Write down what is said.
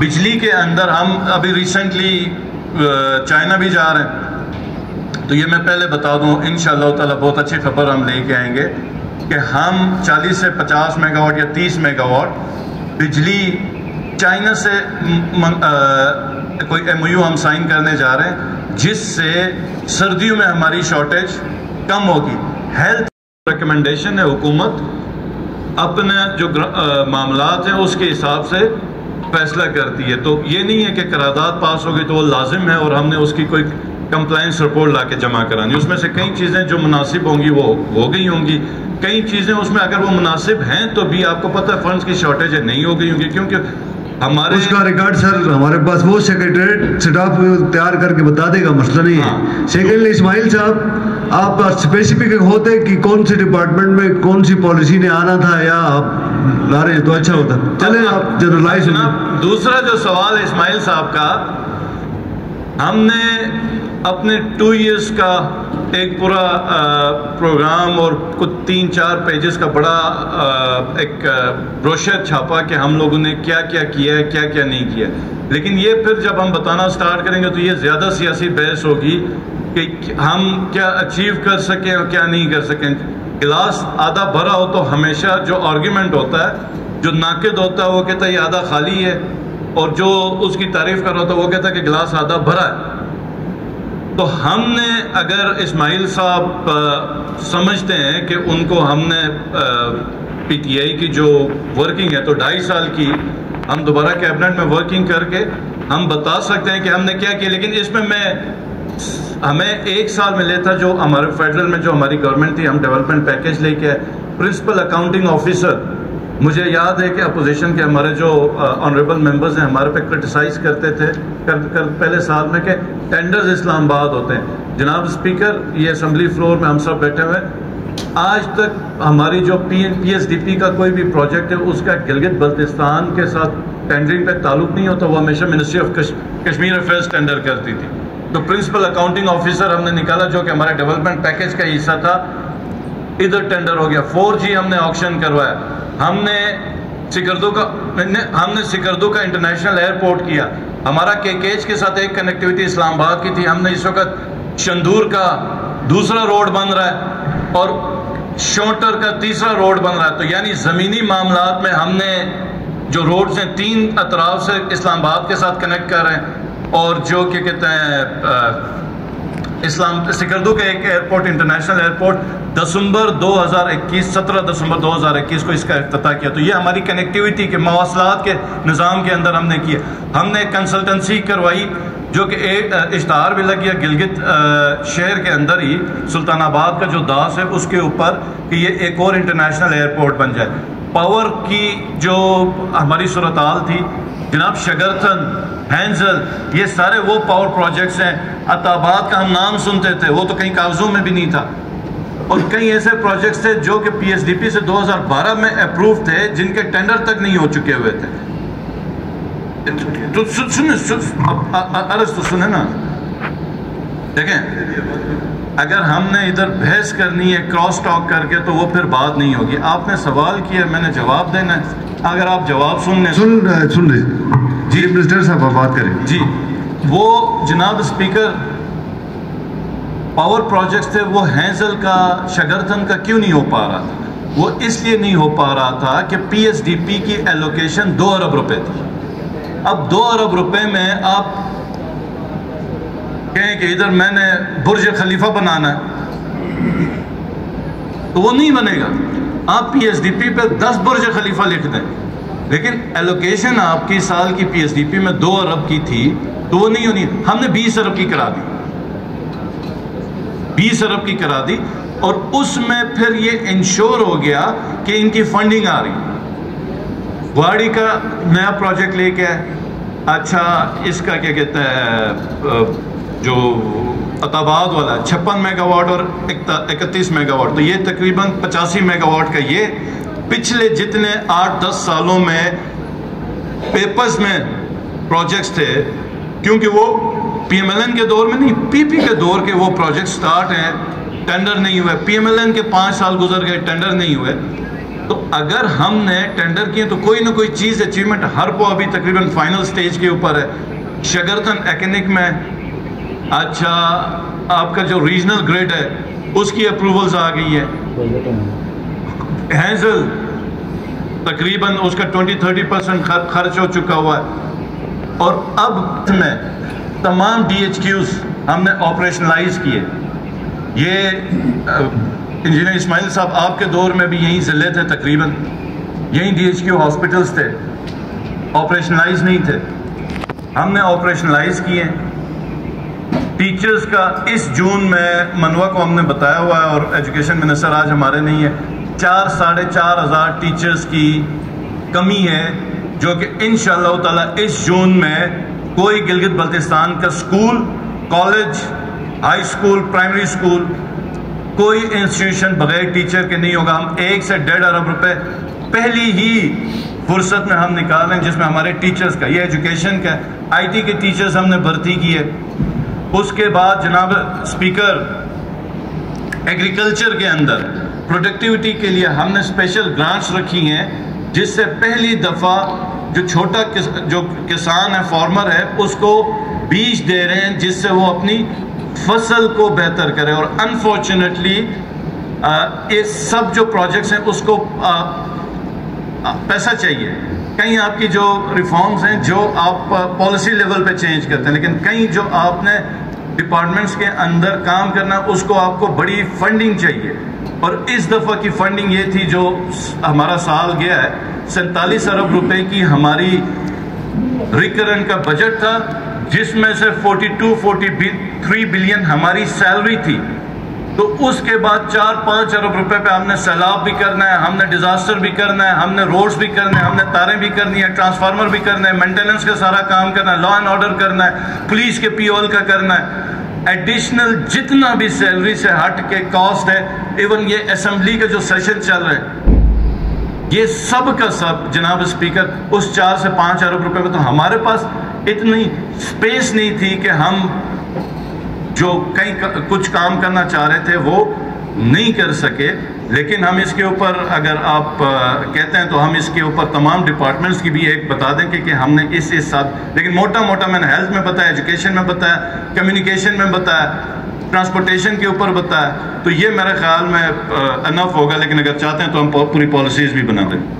बिजली के अंदर हम अभी रिसेंटली चाइना भी जा रहे हैं। तो ये मैं पहले बता दूँ इन ताला बहुत अच्छी खबर हम लेके आएँगे कि हम 40 से 50 मेगावाट या 30 मेगावाट बिजली चाइना से म, आ, कोई एम हम साइन करने जा रहे हैं जिससे सर्दियों में हमारी शॉर्टेज कम होगी। हेल्थ रिकमेंडेशन है हुकूमत। अपने जो मामला हैं उसके हिसाब से फैसला करती है। तो ये नहीं है कि करारदाद पास हो गई तो वो लाजिम है और हमने उसकी कोई कंप्लाइंस रिपोर्ट ला के जमा करानी उसमें से कई चीज़ें जो मुनासिब होंगी वो हो गई होंगी। कई चीज़ें उसमें अगर वो मुनासिब हैं तो भी आपको पता है फंड्स की शॉर्टेज नहीं हो गई होंगी क्योंकि हमारे उसका रिकॉर्ड सर हमारे पास वो सेक्रेटरीट स्टाफ तैयार करके बता देगा मसला नहीं है। हाँ। सेकेंडली इस्माइल साहब आप स्पेसिफिक होते कि कौन सी डिपार्टमेंट में कौन सी पॉलिसी ने आना था या आप ला रहे तो अच्छा होता चले आप जनरलाइज दूसरा जो सवाल है इस्माइल साहब का हमने अपने टू इयर्स का एक पूरा प्रोग्राम और कुछ तीन चार पेजेस का बड़ा आ, एक ब्रोशर छापा कि हम लोगों ने क्या क्या किया है क्या क्या नहीं किया लेकिन ये फिर जब हम बताना स्टार्ट करेंगे तो ये ज़्यादा सियासी बहस होगी कि हम क्या अचीव कर सकें और क्या नहीं कर सकें। गिलास आधा भरा हो तो हमेशा जो आर्ग्यूमेंट होता है, जो नाकद होता है, वो कहता है, ये आधा खाली है। और जो उसकी तारीफ़ कर रहा होता है, वो कहता है कि गिलास आधा भरा है। तो हमने अगर इस्माइल साहब समझते हैं कि उनको हमने पीटीआई की जो वर्किंग है तो ढाई साल की, हम दोबारा कैबिनेट में वर्किंग करके हम बता सकते हैं कि हमने क्या किया। लेकिन इसमें मैं हमें एक साल मिले लेता जो हमारे फेडरल में जो हमारी गवर्नमेंट थी हम डेवलपमेंट पैकेज लेके आए। प्रिंसिपल अकाउंटिंग ऑफिसर मुझे याद है कि अपोजिशन के हमारे जो ऑनरेबल मेंबर्स हैं हमारे पे क्रिटिसाइज करते थे कर, कर पहले साल में कि टेंडर्स इस्लामाबाद होते हैं। जनाब स्पीकर ये असम्बली फ्लोर में हम सब बैठे हुए आज तक हमारी जो P P S D P का कोई भी प्रोजेक्ट है उसका गिलगित बल्तिस्तान के साथ टेंडरिंग पे ताल्लुक नहीं होता वो हमेशा ministry of Kashmir affairs tender करती थी। तो प्रिंसिपल अकाउंटिंग ऑफिसर हमने निकाला जो कि हमारे डेवलपमेंट पैकेज का हिस्सा था। इधर टेंडर हो गया। फोर जी हमने ऑप्शन करवाया। हमने सिकरदू का हमने सिकरदू का इंटरनेशनल एयरपोर्ट किया। हमारा केकेज के साथ एक कनेक्टिविटी इस्लामाबाद की थी। हमने इस वक्त शंदूर का दूसरा रोड बन रहा है और शोटर का तीसरा रोड बन रहा है। तो यानी ज़मीनी मामला में हमने जो रोड्स हैं, तीन अतराफ से इस्लामाबाद के साथ कनेक्ट कर रहे हैं। और जो क्या कहते हैं इस्लाम सिकरदू का एक एयरपोर्ट इंटरनेशनल एयरपोर्ट दिसंबर 2021 17 दिसंबर 2021 को इसका अफ्ताह किया। तो ये हमारी कनेक्टिविटी के, मवासलात के निज़ाम के अंदर हमने किया। हमने कंसल्टेंसी करवाई, जो कि एक इश्तहार भी लग गया गिलगित शहर के अंदर ही, सुल्तानाबाद का जो दास है, उसके ऊपर कि ये एक और इंटरनेशनल एयरपोर्ट बन जाए। पावर की जो हमारी सूरत थी, जनाब शगरथन हैंजल ये सारे वो पावर प्रोजेक्ट्स हैं। अताबाद का हम नाम सुनते थे, वो तो कहीं कागजों में भी नहीं था। और कई ऐसे प्रोजेक्ट्स थे जो कि पीएसडीपी से 2012 में अप्रूव थे, जिनके टेंडर तक नहीं हो चुके हुए थे। तो सुने अर्ज़ तो सुने ना? देखें, अगर हमने इधर बहस करनी है क्रॉस टॉक करके तो वो फिर बात नहीं होगी। आपने सवाल किया, मैंने जवाब देना है। अगर आप जवाब सुनने सुन सुन रहे जी मिनिस्टर साहब बात करें जी, वो जनाब स्पीकर पावर प्रोजेक्ट्स थे, वो हैंजल का शगरथन का क्यों नहीं हो पा रहा था? वो इसलिए नहीं हो पा रहा था कि पीएसडीपी की एलोकेशन दो अरब रुपए थी। अब दो अरब रुपए में आप कहें कि इधर मैंने बुर्ज खलीफा बनाना है तो वो नहीं बनेगा। आप पीएसडीपी पे दस बुर्ज खलीफा लिख दें। लेकिन एलोकेशन आपकी साल की पीएसडीपी में दो अरब की थी तो वो नहीं होनी। हमने बीस अरब की करा दी। बीस अरब की करा दी, और उसमें फिर ये इंश्योर हो गया कि इनकी फंडिंग आ रही। वाड़ी का नया प्रोजेक्ट लेके आए। अच्छा इसका क्या कहते हैं जो अताबाद वाला, छप्पन मेगावाट और इकतीस मेगावाट तो ये तकरीबन पचासी मेगावाट का ये पिछले जितने आठ दस सालों में पेपर्स में प्रोजेक्ट्स थे क्योंकि वो पीएमएलएन के दौर में नहीं पीपी के दौर के वो प्रोजेक्ट स्टार्ट हैं टेंडर नहीं हुए। पीएमएलएन के पाँच साल गुजर गए टेंडर नहीं हुए। तो अगर हमने टेंडर किए तो कोई ना कोई चीज़ अचीवमेंट हर को अभी तकरीबन फाइनल स्टेज के ऊपर है। शगरतन एकेनिक में अच्छा आपका जो रीजनल ग्रेड है उसकी अप्रूवल्स आ गई है। हैजल तकरीबन उसका 20-30 परसेंट खर्च हो चुका हुआ है। और अब में तमाम डी एच क्यूज हमने ऑपरेशनलाइज किए। ये इंजीनियर इस्माइल साहब आपके दौर में भी यहीं ज़िले थे तकरीबन। यहीं डी एच क्यू हॉस्पिटल्स थे। ऑपरेशनलाइज नहीं थे। हमने ऑपरेशनलाइज किए। टीचर्स का इस जून में मनवा को हमने बताया हुआ है और एजुकेशन मिनिस्टर आज हमारे नहीं है। चार, साढ़े चार हज़ार टीचर्स की कमी है, जो कि इन ताला इस जून में कोई गिलगित बल्तिस्तान का school, college, high school, primary school, कोई इंस्टीट्यूशन बगैर टीचर के नहीं होगा। हम एक से डेढ़ अरब रुपए पहली ही फुर्सत में हम निकाल रहे हैं जिसमें हमारे टीचर्स का, ये एजुकेशन का आईटी के टीचर्स हमने भर्ती की है उसके बाद जनाब स्पीकर एग्रीकल्चर के अंदर। प्रोडक्टिविटी के लिए हमने स्पेशल ग्रांट्स रखी हैं जिससे पहली दफ़ा जो छोटा किस, जो किसान है फार्मर है उसको बीज दे रहे हैं जिससे वो अपनी फ़सल को बेहतर करे। और अनफॉर्चुनेटली ये सब जो प्रोजेक्ट्स हैं उसको आ, आ, पैसा चाहिए। कहीं आपकी जो रिफॉर्म्स हैं जो आप पॉलिसी लेवल पे चेंज करते हैं लेकिन कहीं जो आपने डिपार्टमेंट्स के अंदर काम करना उसको आपको बड़ी फंडिंग चाहिए। और इस दफ़ा की फंडिंग ये थी जो हमारा साल गया है, सैतालीस अरब रुपए की हमारी रिकरेंट का बजट था, जिसमें से 42 43 बिलियन हमारी सैलरी थी। तो उसके बाद चार पाँच अरब रुपए पे हमने सैलाब भी करना है, हमने डिजास्टर भी करना है, हमने रोड्स भी करने हैं, हमने तारें भी करनी है ट्रांसफार्मर भी करना है मेंटेनेंस का सारा काम करना है लॉ एंड ऑर्डर करना है पुलिस के पीओल का करना है। एडिशनल जितना भी सैलरी से हट के कॉस्ट है इवन ये असेंबली का जो सेशन चल रहा है, ये सब का सब, जनाब स्पीकर उस चार से पाँच अरब रुपए में तो हमारे पास इतनी स्पेस नहीं थी कि हम जो कई कुछ काम करना चाह रहे थे, वो नहीं कर सके। लेकिन हम इसके ऊपर अगर आप कहते हैं तो हम इसके ऊपर तमाम डिपार्टमेंट्स की भी एक बता दें कि, कि हमने इस इस साथ लेकिन मोटा मोटा मैंने हेल्थ में बताया एजुकेशन में बताया कम्युनिकेशन में बताया ट्रांसपोर्टेशन के ऊपर बताया तो ये मेरे ख्याल में अनफ होगा लेकिन अगर चाहते हैं तो हम पूरी पॉलिसीज़ भी बना दें।